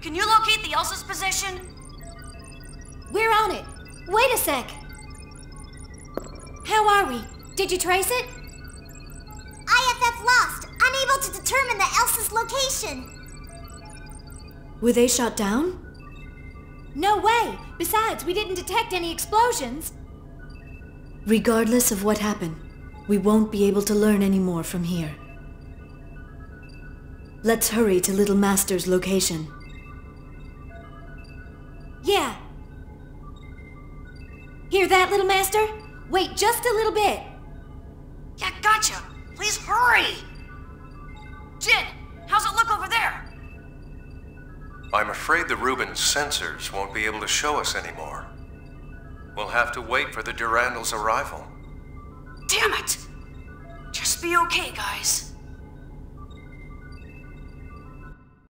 can you locate the Elsa's position? We're on it. Wait a sec. How are we? Did you trace it? IFF lost, unable to determine the Elsa's location. Were they shot down? No way! Besides, we didn't detect any explosions. Regardless of what happened, we won't be able to learn any more from here. Let's hurry to Little Master's location. Hear that, Little Master? Wait just a little bit. Yeah, gotcha. Please hurry. Jin, how's it look over there? I'm afraid the Rubens sensors won't be able to show us anymore. We'll have to wait for the Durandal's arrival. Damn it! Just be okay, guys.